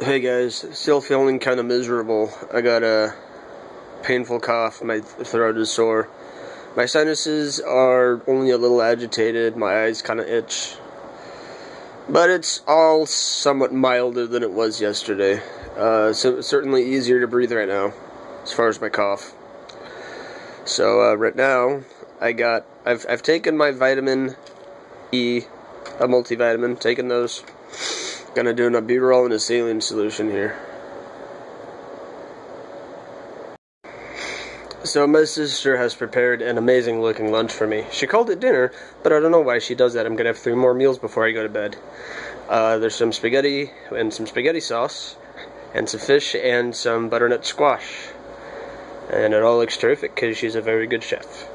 Hey guys, still feeling kind of miserable. I got a painful cough, my throat is sore. My sinuses are only a little agitated, my eyes kind of itch. But it's all somewhat milder than it was yesterday. Uh, so certainly easier to breathe right now, as far as my cough. So uh, right now, I got I've I've taken my vitamin E, a multivitamin, taken those. Gonna do an albuterol and a saline solution here. So my sister has prepared an amazing looking lunch for me. She called it dinner, but I don't know why she does that. I'm gonna have three more meals before I go to bed. Uh, there's some spaghetti and some spaghetti sauce, and some fish and some butternut squash. And it all looks terrific because she's a very good chef.